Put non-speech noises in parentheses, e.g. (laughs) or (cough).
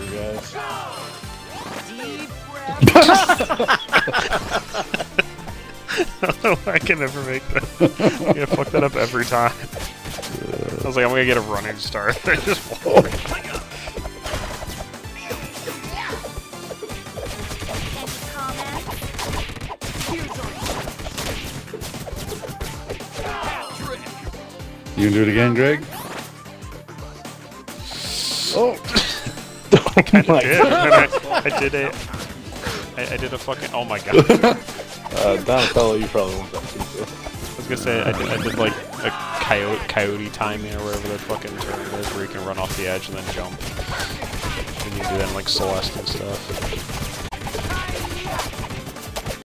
you guys. I don't know why I can never make that. (laughs) I'm gonna fuck that up every time. I was like, I'm gonna get a running start. (laughs) I just walk. You can do it again, Greg? Oh! I did. I, I (laughs) did it. I, I did a fucking. Oh my god. Uh, Donatello, you probably won't that too. I was gonna say I did, I did like a coyote coyote timing or whatever the fucking term is, where you can run off the edge and then jump. And you do that in like Celeste and stuff.